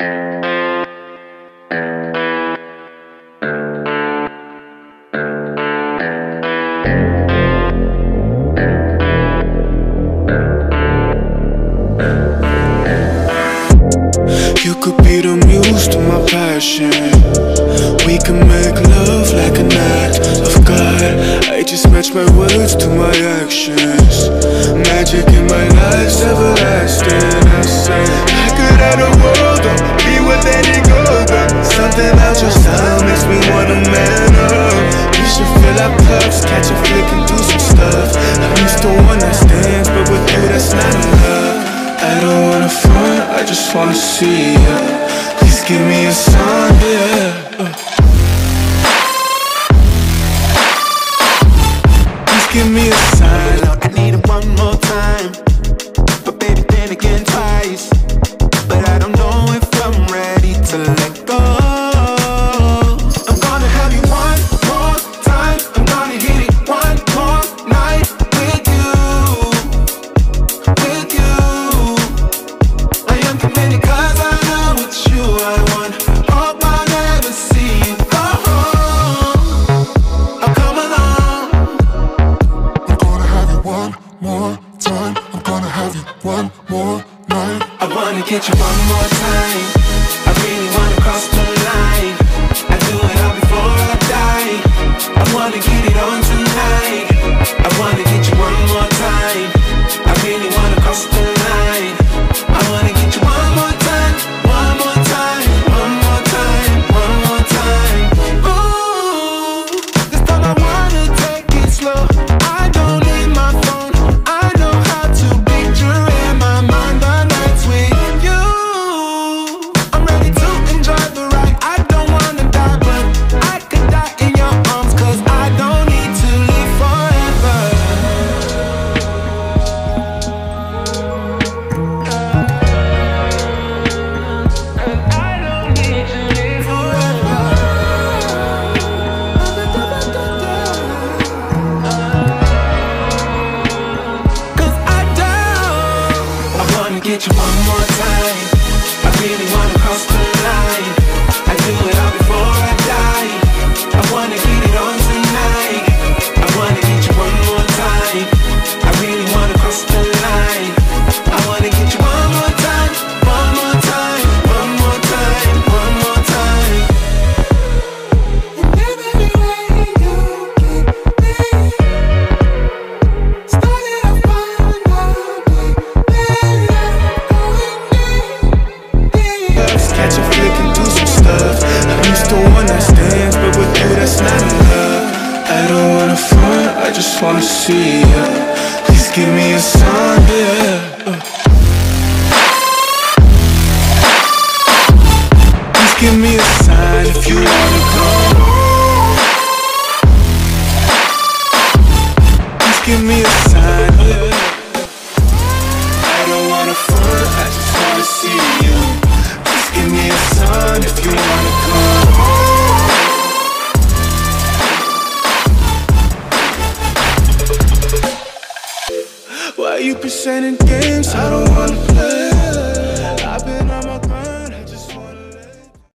You could be the muse to my passion. We can make love like an act of God. I just match my words to my actions. Magic in my life's everlasting. I say I just wanna see you Please give me a sign, yeah. Please give me a sign, I need it one more time. But baby, then again, time. I'm gonna have you one more night. I wanna get you one more time. just wanna see you Please give me a Why you be sending games. I don't wanna play.